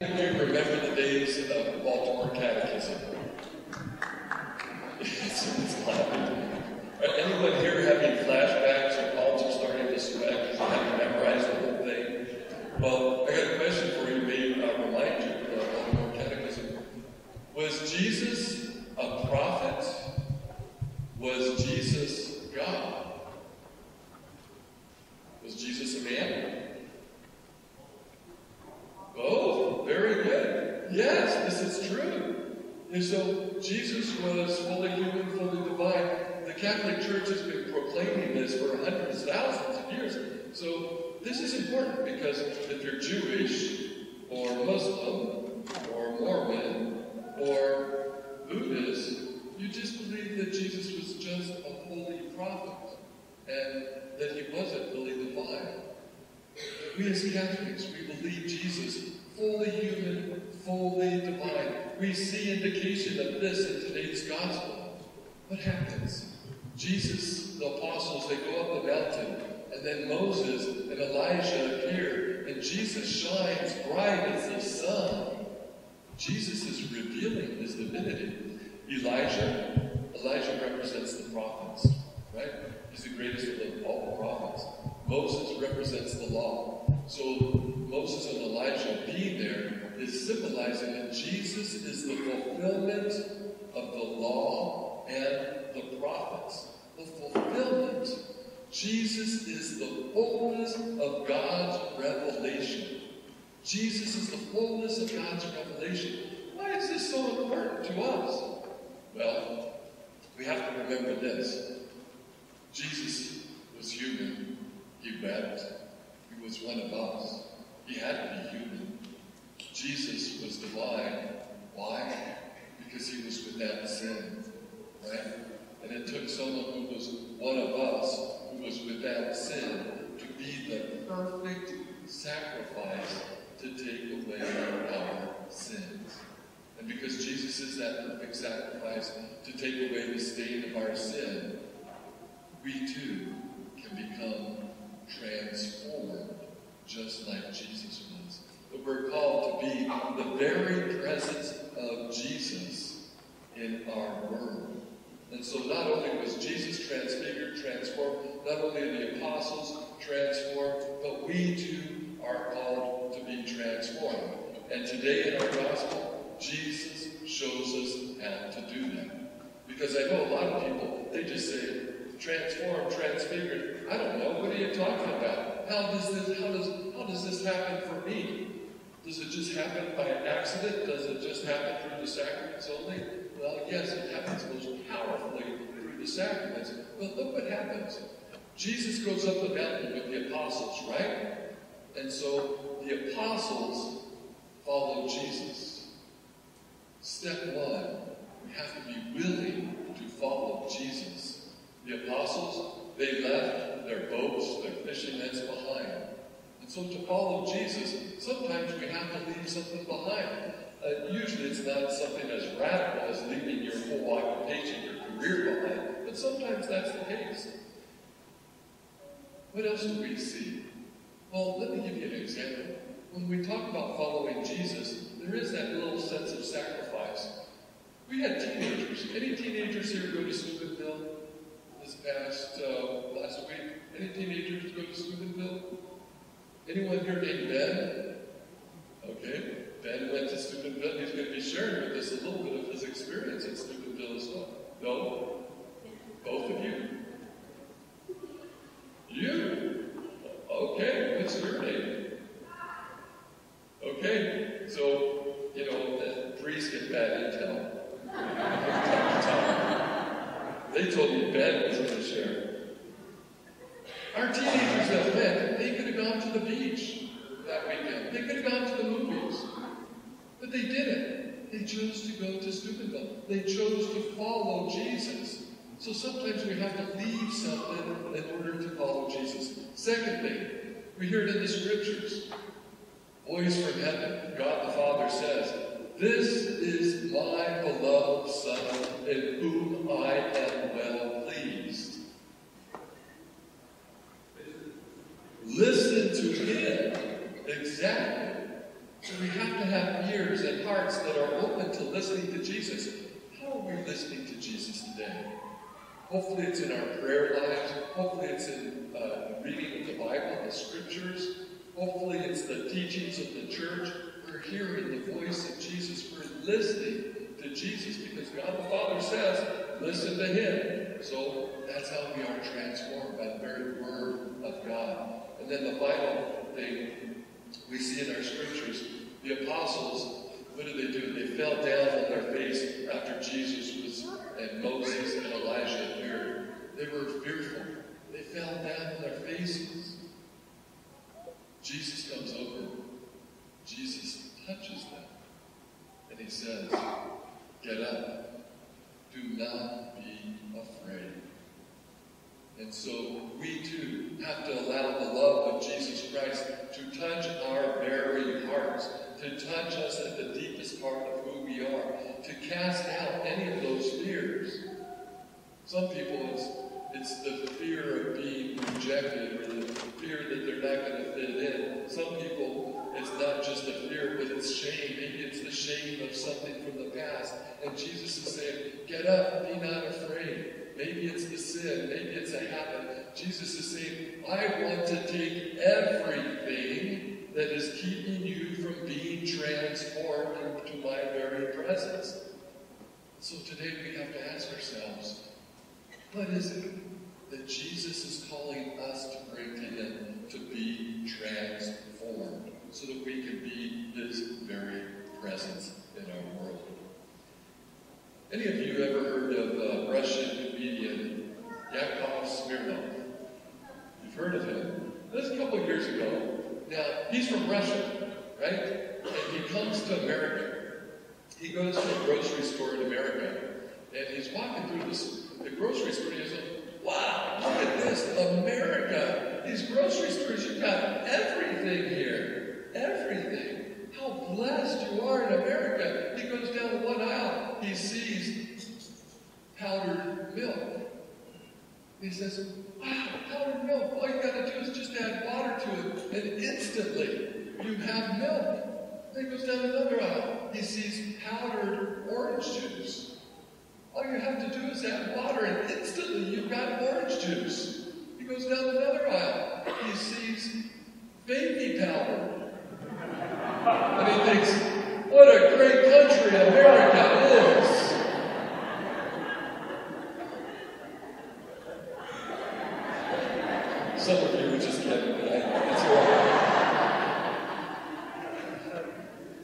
You remember the days of the Baltimore Catechism, it's, it's. Anyone here having flashbacks or palms are starting to sweat because you haven't memorized the whole thing? Well, I got a question for you, maybe I'll remind you of Baltimore Catechism. Was Jesus a prophet? Was Jesus God? Was Jesus a man? Oh, very good. Yes, this is true. And so Jesus was fully human, fully divine. The Catholic Church has been proclaiming this for hundreds, thousands of years. So this is important because if you're Jewish or Muslim or Mormon or Buddhist, you just believe that Jesus was just a holy prophet and that he wasn't fully divine. We as Catholics, we believe Jesus, fully human, fully divine. We see indication of this in today's gospel. What happens? Jesus, the apostles, they go up the mountain, and then Moses and Elijah appear, and Jesus shines bright as the sun. Jesus is revealing his divinity. Elijah, Elijah represents the prophets, right? He's the greatest of all the prophets. Moses represents the law. So Moses and Elijah being there is symbolizing that Jesus is the fulfillment of the law and the prophets. The fulfillment. Jesus is the fullness of God's revelation. Jesus is the fullness of God's revelation. Why is this so important to us? Well, we have to remember this. Jesus was human. He wept. He was one of us. He had to be human. Jesus was divine. Why? Because he was without sin. Right? And it took someone who was one of us, who was without sin, to be the perfect sacrifice to take away our sins. And because Jesus is that perfect sacrifice to take away the stain of our sin, we too can become transformed just like Jesus was. But we're called to be the very presence of Jesus in our world. And so not only was Jesus transfigured, transformed, not only the apostles transformed, but we too are called to be transformed. And today in our gospel, Jesus shows us how to do that. Because I know a lot of people, they just say, transformed, transfigured. I don't know. What are you talking about? How does this how does how does this happen for me? Does it just happen by accident? Does it just happen through the sacraments only? Well, yes, it happens most powerfully through the sacraments. But look what happens. Jesus goes up the mountain with the apostles, right? And so the apostles follow Jesus. Step one, we have to be willing to follow Jesus. The apostles, they left their boats, their fishing nets behind. So to follow Jesus, sometimes we have to leave something behind. Uh, usually it's not something as radical as leaving your whole occupation, your career behind, but sometimes that's the case. What else do we see? Well, let me give you an example. When we talk about following Jesus, there is that little sense of sacrifice. We had teenagers. Any teenagers here go to Steubenville this past uh, last week? Any teenagers go to Steubenville? Anyone here named Ben? Okay. Ben went to Steubenville. He's going to be sharing with us a little bit of his experience at Steubenville as well. No? Both of you? You? Okay. What's your name? Okay. So, you know, the priests get bad intel. they told me Ben was going to share. Our teenagers that went, they could have gone to the beach that weekend. They could have gone to the movies. But they didn't. They chose to go to Steubenville. They chose to follow Jesus. So sometimes we have to leave something in order to follow Jesus. Secondly, we hear it in the scriptures. Voice from heaven, God the Father says, This is my beloved Son, in whom I am well pleased. Listen to him. Exactly. So we have to have hearts that are open to listening to Jesus. How are we listening to Jesus today? Hopefully it's in our prayer lives. Hopefully it's in uh, reading of the Bible, the scriptures. Hopefully it's the teachings of the church. We're hearing the voice of Jesus. We're listening to Jesus because God the Father says, listen to him. So that's how we are transformed by the very word of God. And then the final thing we see in our scriptures, the apostles, what did they do? They fell down on their face after Jesus was and Moses and Elijah appeared. They were fearful. They fell down on their faces. Jesus comes over. Jesus touches them. And he says, Get up. Do not be afraid. And so we too have to allow the love of Jesus Christ to touch our very hearts, to touch us at the deepest part of who we are, to cast out any of those fears. Some people, it's, it's the fear of being rejected or the fear that they're not going to fit in. Some people, it's not just a fear, but it's shame. Maybe it's the shame of something from the past. And Jesus is saying, get up, be not afraid. Sin. Maybe it's a habit. Jesus is saying, I want to take everything that is keeping you from being transformed into my very presence. So today we have to ask ourselves, what is it that Jesus is calling us to bring to him to be transformed so that we can be his very presence in our world? Any of you ever heard of uh, Russian comedian Yakov Smirnoff? You've heard of him. This was a couple of years ago. Now, he's from Russia, right? And he comes to America. He goes to a grocery store in America, and he's walking through this the grocery store, and he's like, wow, look at this, America. These grocery stores, you've got everything here. Everything. How blessed you are in America. He goes down one aisle, he sees powdered milk. He says, wow, powdered milk. All you got to do is just add water to it, and instantly you have milk. Then he goes down another aisle. He sees powdered orange juice. All you have to do is add water, and instantly you've got orange juice. He goes down another aisle. He sees baby powder. And he thinks, what a great country America is. Some of you were just kidding, but I, it's all right.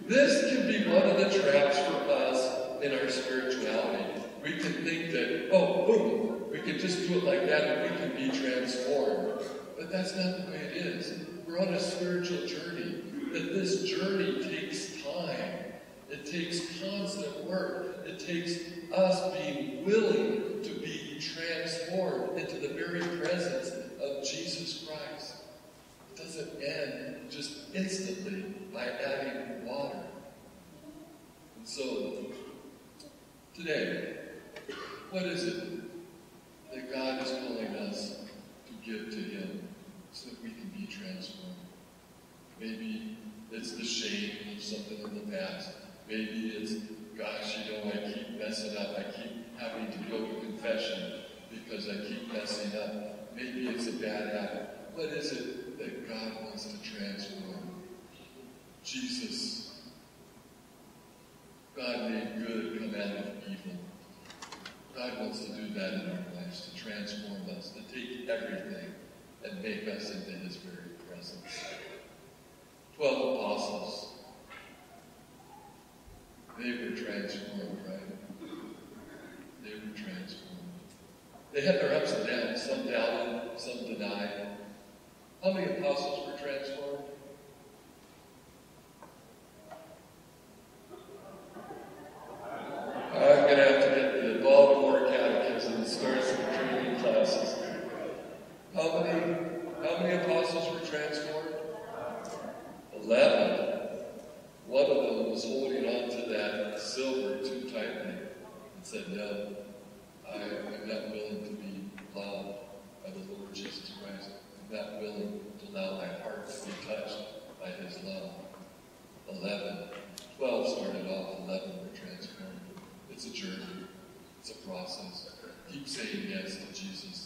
This can be one of the traps for us in our spirituality. We can think that, oh, boom, we can just do it like that and we can be transformed. But that's not the way it is. We're on a spiritual journey. That this journey takes time. It takes constant work. It takes us being willing to be transformed into the very presence of Jesus Christ. It doesn't end just instantly by adding water. And so, today, what is it that God is calling us to give to Him so that we can be transformed? Maybe it's the shame of something in the past. Maybe it's, gosh, you know, I keep messing up. I keep having to go to confession because I keep messing up. Maybe it's a bad habit. What is it that God wants to transform? Jesus. God made good come out of evil. God wants to do that in our lives, to transform us, to take everything and make us into His very presence. Twelve apostles. They were transformed, right? They were transformed. They had their ups and downs. Some doubted, some denied. How many apostles were transformed? I am not willing to be loved by the Lord Jesus Christ. I'm not willing to allow my heart to be touched by his love. 11. 12 started off, 11 were transformed. It's a journey. It's a process. Keep saying yes to Jesus.